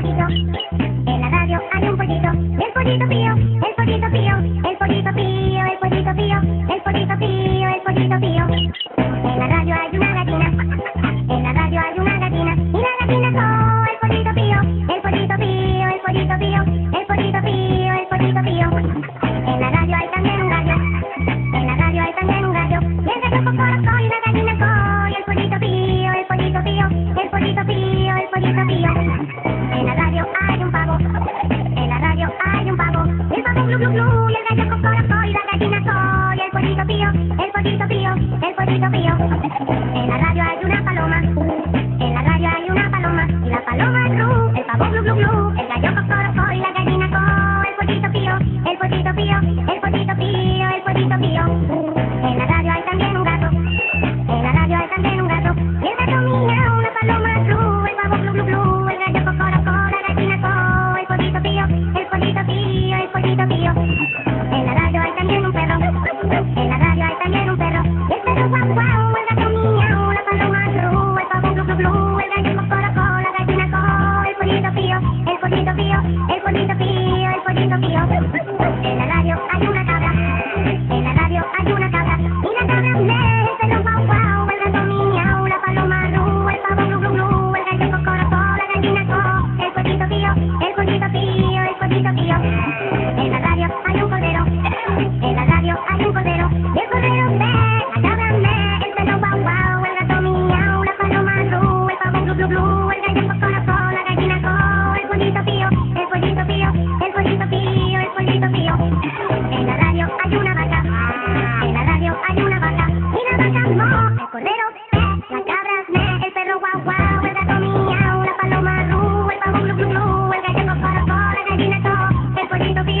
pollito. En la radio hay un pollito. El pollito pío, el pollito pío, el pollito pío, el pollito pío, el pollito pío, el pollito pío. En la radio hay una gallina. En la radio hay una gallina. Y la gallina coo, el pollito pío, el pollito pío, el pollito pío, el pollito pío, el pollito pío. En la radio hay también un gallo. En la radio hay también un gallo. Y el gallo cocorocó y la gallina coo, y el pollito pío, el pollito pío, el pollito pío, el pollito pío. En la radio hay una paloma. En la radio hay una paloma y la paloma glu, el pavo glu glu glu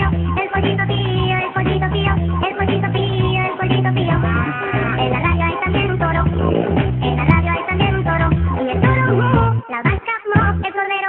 el pollito pío, el pollito pío, el pollito pío, el pollito pío. En la radio también un toro, en la radio hay también un toro, y el toro, la vaca, no, el cordero.